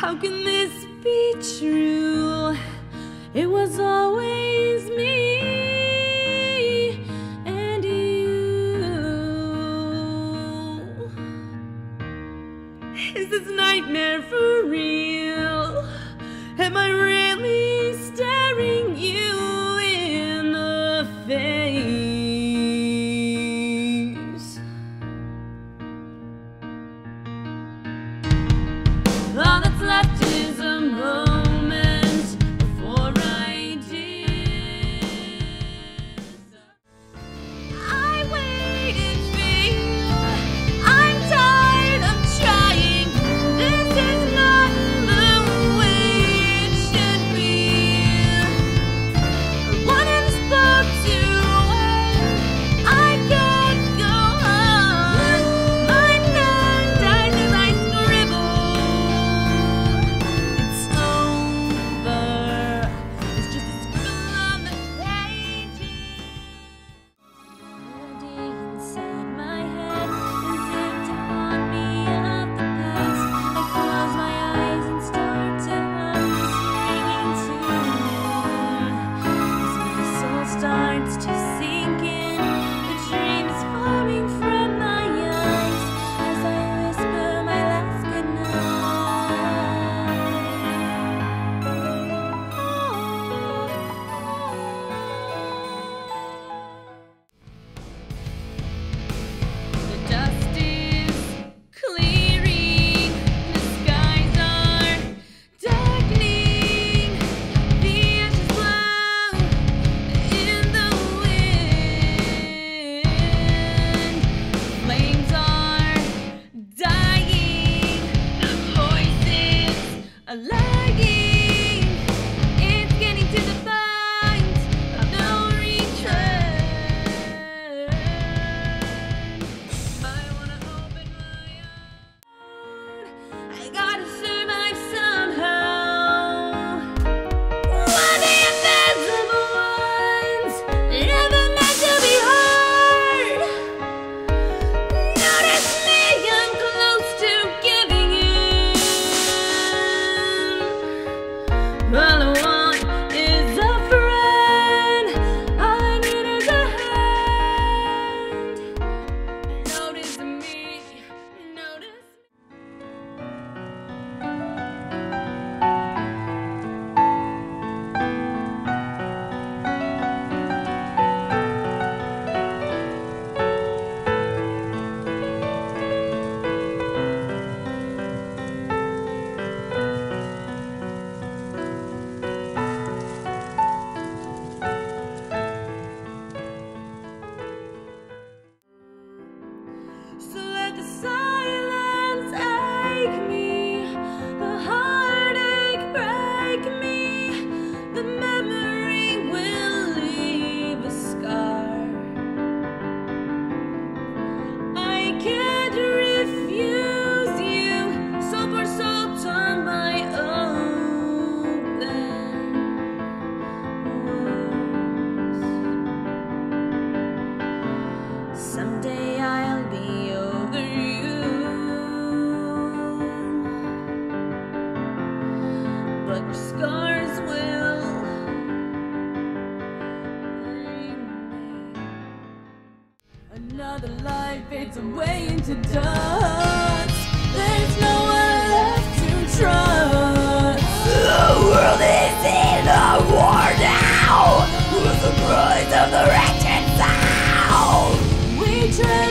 How can this be true? It was always me and you. Is this nightmare for real? Am I really? birds to sing. Someday I'll be over you. But your scars will remain. Another life fades away into dust. There's no one left to trust. The world is in a war now. With the price of the children.